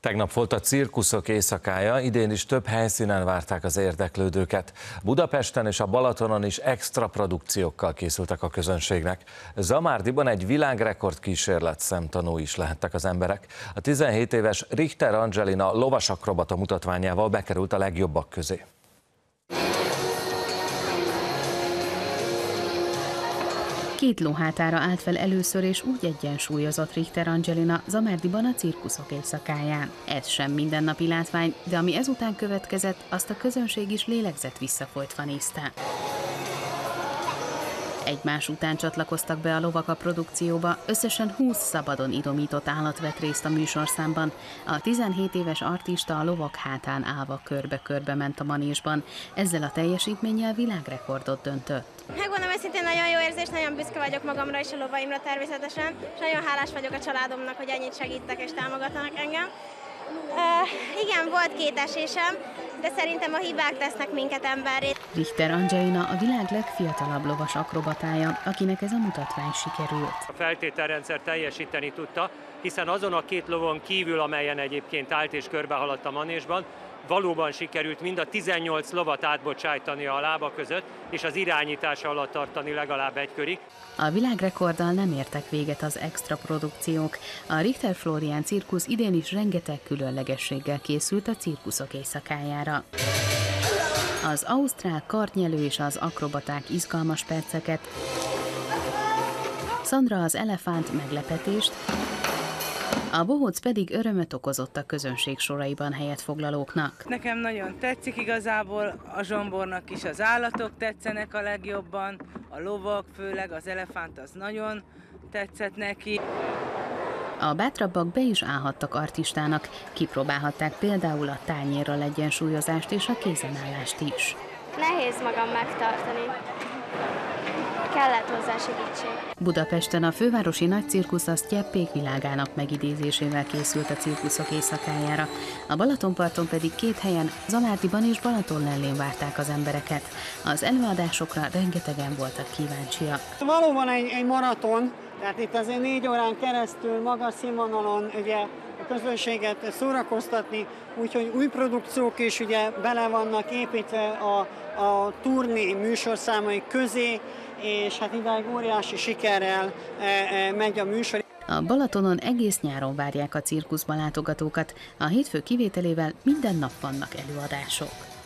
Tegnap volt a cirkuszok éjszakája, idén is több helyszínen várták az érdeklődőket. Budapesten és a Balatonon is extra produkciókkal készültek a közönségnek. Zamárdiban egy világrekord kísérlet szemtanú is lehettek az emberek. A 17 éves Richter Angelina lovasakrobata mutatványával bekerült a legjobbak közé. Két lóhátára állt fel először, és úgy egyensúlyozott Richter Angelina Zamárdiban a cirkuszok éjszakáján. Ez sem mindennapi látvány, de ami ezután következett, azt a közönség is lélegzett visszafolytva nézte. Egymás után csatlakoztak be a lovak a produkcióba, összesen 20 szabadon idomított állat vett részt a műsorszámban. A 17 éves artista a lovak hátán állva körbe-körbe ment a manésban, ezzel a teljesítménnyel világrekordot döntött. Megmondom őszintén, nagyon jó érzés, nagyon büszke vagyok magamra és a lovaimra természetesen, és nagyon hálás vagyok a családomnak, hogy ennyit segítek és támogatnak engem. Uh, igen, volt két esésem, de szerintem a hibák tesznek minket emberré. Richter Angelina a világ legfiatalabb lovas akrobatája, akinek ez a mutatvány sikerült. A feltételrendszer teljesíteni tudta, hiszen azon a két lovon kívül, amelyen egyébként állt és körbehaladt a manésban, valóban sikerült mind a 18 lovat átbocsájtani a lába között, és az irányítása alatt tartani legalább egy körig. A világrekorddal nem értek véget az extra produkciók. A Richter Florian cirkusz idén is rengeteg különlegességgel készült a cirkuszok éjszakájára. Az ausztrál kartnyelő és az akrobaták izgalmas perceket, Sandra az elefánt meglepetést, a bohóc pedig örömöt okozott a közönség soraiban helyet foglalóknak. Nekem nagyon tetszik igazából, a zsombornak is az állatok tetszenek a legjobban, a lovak, főleg az elefánt az nagyon tetszett neki. A bátrabbak be is állhattak artistának, kipróbálhatták például a tányérral egyensúlyozást és a kézenállást is. Nehéz magam megtartani. Kellett hozzá segítség. Budapesten a fővárosi nagy cirkusz a Sztyeppék világának megidézésével készült a cirkuszok éjszakájára. A Balatonparton pedig két helyen, Zamárdiban és Balatonlellén várták az embereket. Az előadásokra rengetegen voltak kíváncsiak. Valóban egy, egy maraton, tehát itt azért négy órán keresztül magas színvonalon ugye közönséget szórakoztatni, úgyhogy új produkciók is ugye bele vannak építve a, a turné műsorszámai közé, és hát idáig óriási sikerrel e, e, megy a műsor. A Balatonon egész nyáron várják a cirkuszba látogatókat, a hétfő kivételével minden nap vannak előadások.